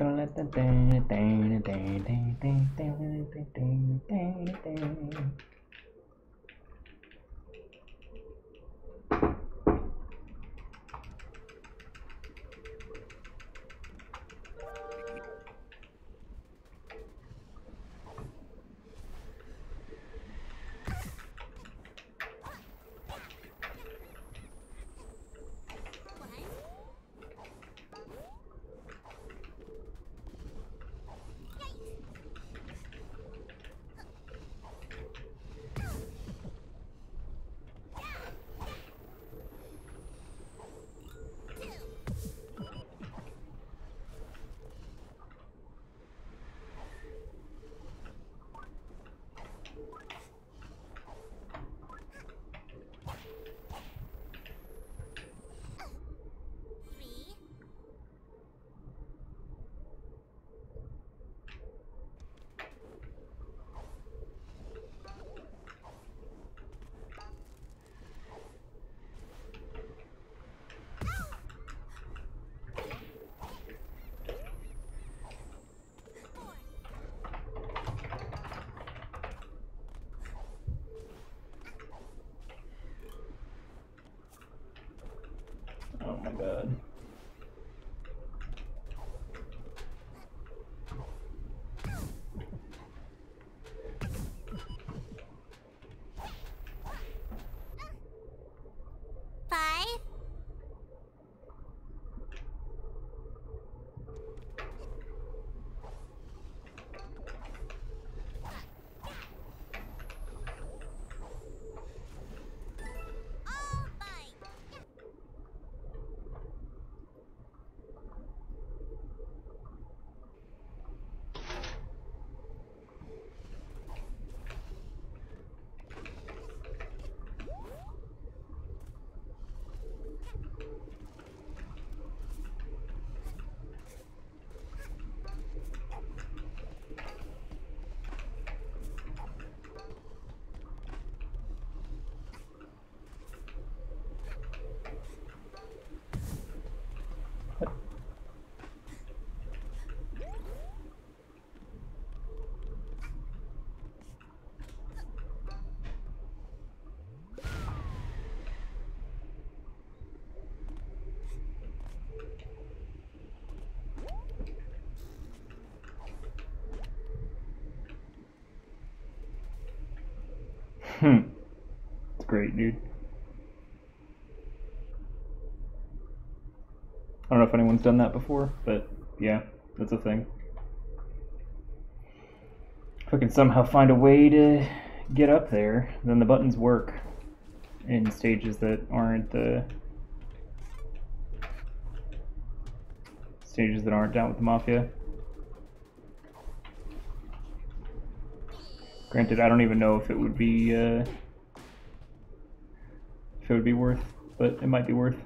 Mine. Hmm. It's great, dude. I don't know if anyone's done that before, but yeah, that's a thing. If I can somehow find a way to get up there, then the buttons work in stages that aren't the stages that aren't down with the mafia. Granted, I don't even know if it would be uh, if it would be worth, but it might be worth.